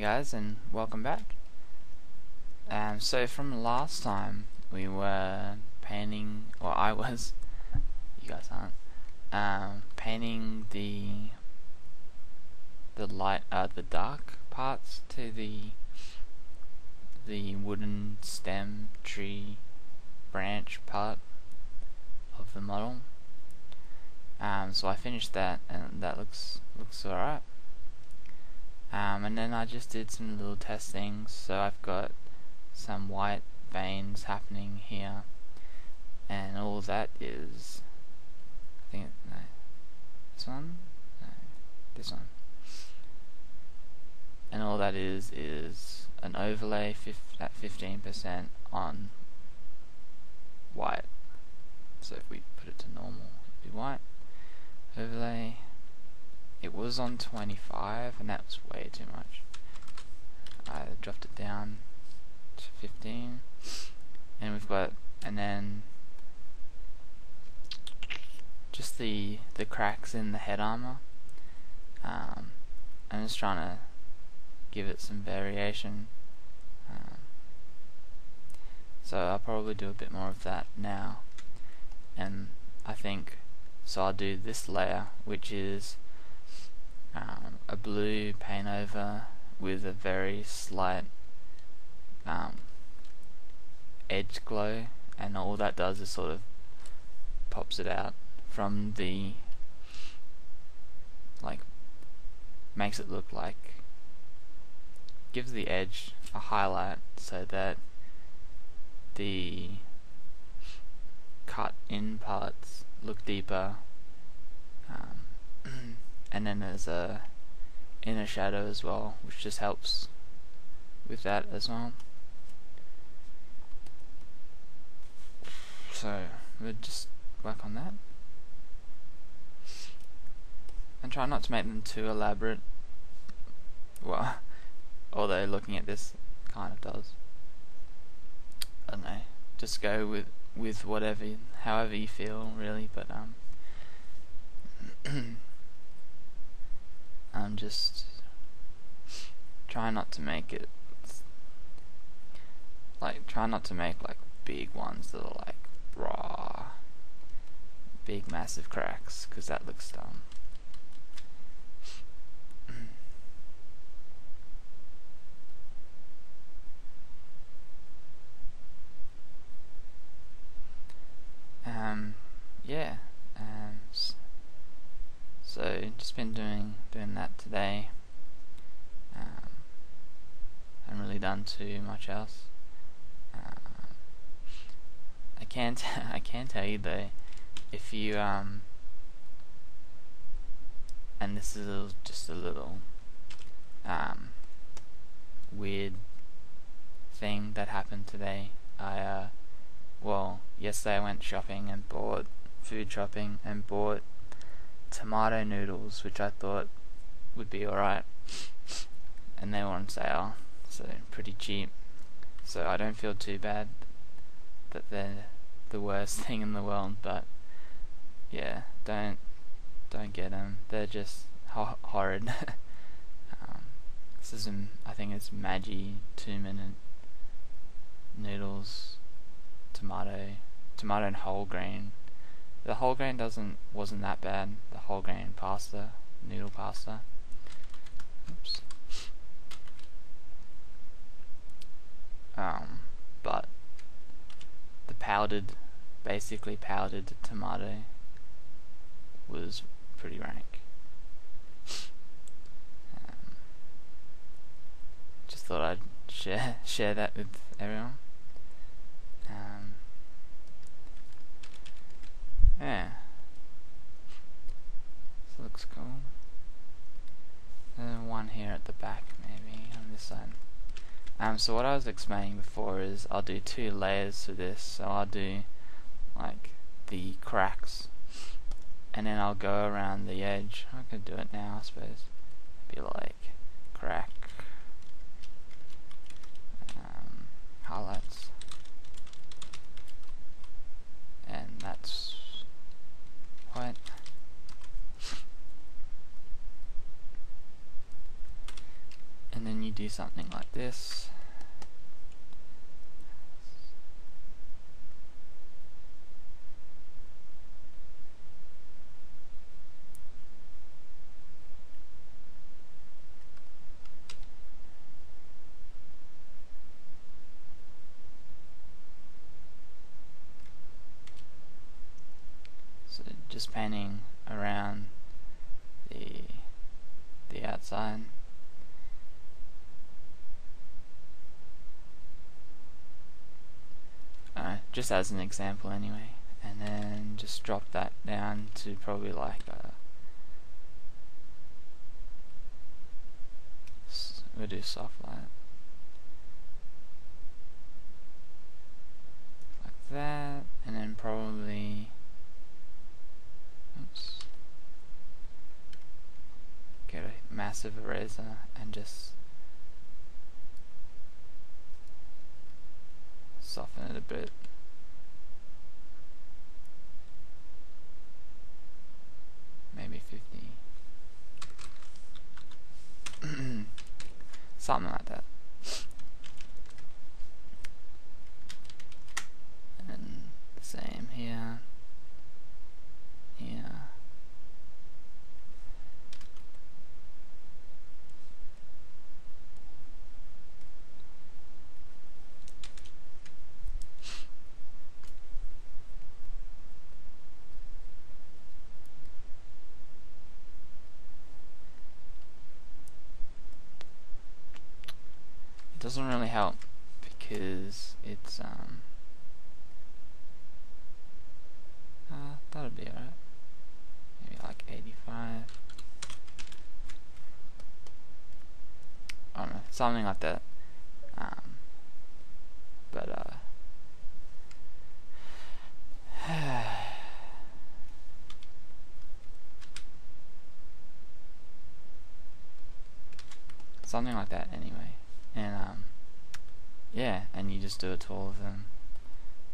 Hey guys and welcome back. Um, so from last time we were painting, or I was, you guys aren't, um, painting the the light, uh, the dark parts to the the wooden stem tree branch part of the model. Um, so I finished that and that looks looks alright. Um, and then I just did some little testing. So I've got some white veins happening here. And all that is I think no this one? No this one. And all that is is an overlay at 15% on white. So if we put it to normal it'd be white. Overlay it was on 25 and that was way too much. I dropped it down to 15 and we've got and then just the the cracks in the head armor. Um, I'm just trying to give it some variation. Um, so I'll probably do a bit more of that now. And I think so I'll do this layer which is um, a blue paint over with a very slight um, edge glow and all that does is sort of pops it out from the like makes it look like gives the edge a highlight so that the cut in parts look deeper um, and then there's a inner shadow as well which just helps with that as well. So we'll just work on that. And try not to make them too elaborate. Well although looking at this kind of does. I don't know. Just go with with whatever however you feel really but um I'm just trying not to make it like try not to make like big ones that are like raw big massive cracks because that looks dumb um yeah so just been doing doing that today. Um, haven't really done too much else. Um, I can t I can't tell you though, if you um, and this is a, just a little um, weird thing that happened today. I uh, well yesterday I went shopping and bought food shopping and bought tomato noodles, which I thought would be alright. And they were on sale, so pretty cheap. So I don't feel too bad that they're the worst thing in the world, but yeah, don't don't get them. They're just ho horrid. um, this is, I think it's Maggi two minute noodles, tomato, tomato and whole grain the whole grain doesn't wasn't that bad. The whole grain pasta, noodle pasta. Oops. Um, but the powdered, basically powdered tomato was pretty rank. Um, just thought I'd share share that with everyone. Um, yeah. This looks cool. And one here at the back, maybe, on this side. Um, so what I was explaining before is I'll do two layers to this. So I'll do, like, the cracks. And then I'll go around the edge. I could do it now, I suppose. Be like, crack. Um, highlights. And that's what? And then you do something like this. Just painting around the the outside. Uh, just as an example anyway and then just drop that down to probably like a we'll do soft light like that and then probably get a massive eraser and just soften it a bit. Maybe 50. Something like that. And the same here. Here. It doesn't really help because it's um uh, that'll be alright. Maybe like 85. I don't know, something like that. Um, but uh something like that anyway and um yeah and you just do it to all of them.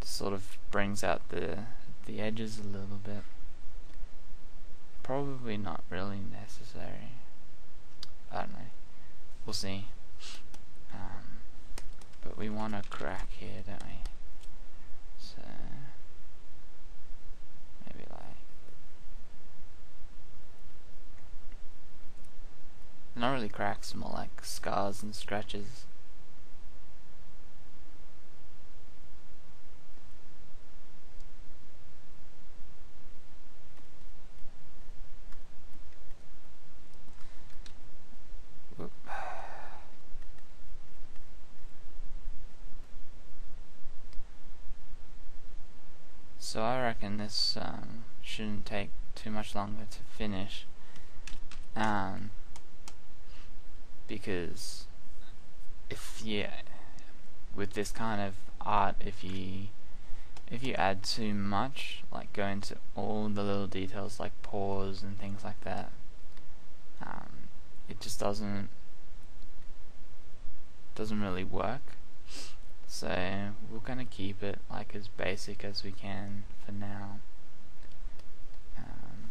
Just sort of brings out the the edges a little bit. Probably not really necessary. I don't know. We'll see. Um, but we want a crack here don't we so maybe like not really cracks more like scars and scratches So I reckon this um, shouldn't take too much longer to finish. Um, because if you with this kind of art if you if you add too much like go into all the little details like pores and things like that um, it just doesn't doesn't really work. So we're gonna keep it like as basic as we can for now um,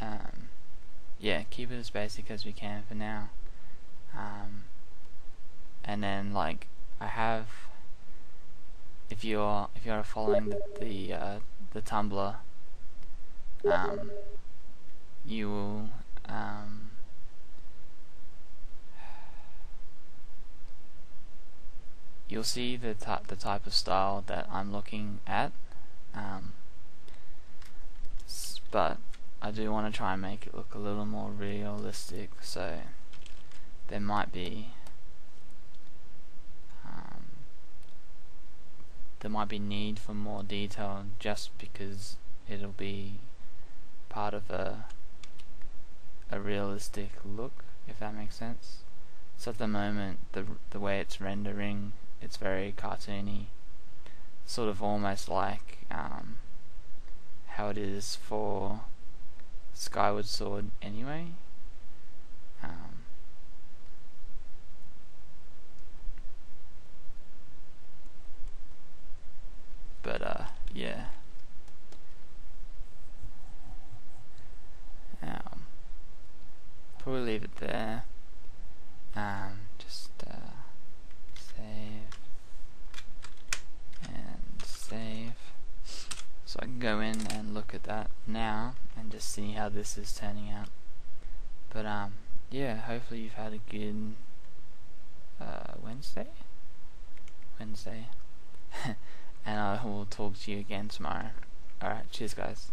um, yeah, keep it as basic as we can for now. Um, and then like I have, if you're if you're following the the, uh, the Tumblr, um, you will um, you'll see the type the type of style that I'm looking at. Um, but I do want to try and make it look a little more realistic, so there might be um, there might be need for more detail just because it'll be part of a a realistic look, if that makes sense. So at the moment, the the way it's rendering, it's very cartoony, sort of almost like um, how it is for Skyward Sword anyway. Um, but uh, yeah. Um, probably leave it there. Um, just uh, save and save. So I can go in and look at that now and just see how this is turning out. But um, yeah, hopefully you've had a good uh, Wednesday. Wednesday. and I will talk to you again tomorrow. Alright, cheers guys.